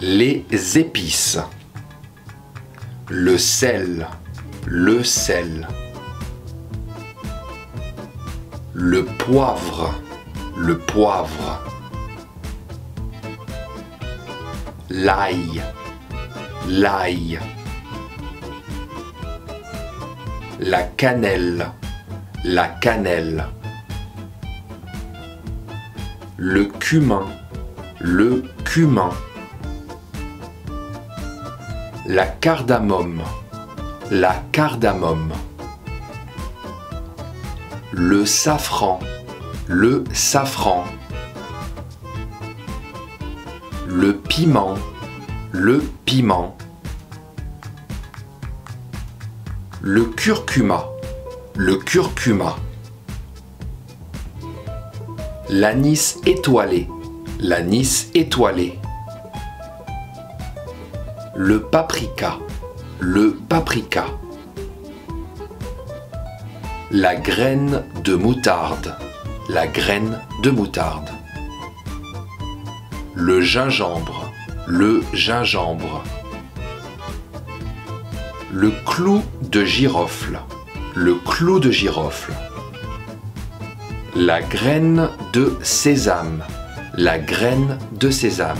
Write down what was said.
Les épices. Le sel, le sel. Le poivre, le poivre. L'ail, l'ail. La cannelle, la cannelle. Le cumin, le cumin. La cardamome, la cardamome. Le safran, le safran. Le piment, le piment. Le curcuma, le curcuma. L'anis étoilé, l'anis étoilé. Le paprika, le paprika. La graine de moutarde, la graine de moutarde. Le gingembre, le gingembre. Le clou de girofle, le clou de girofle. La graine de sésame, la graine de sésame.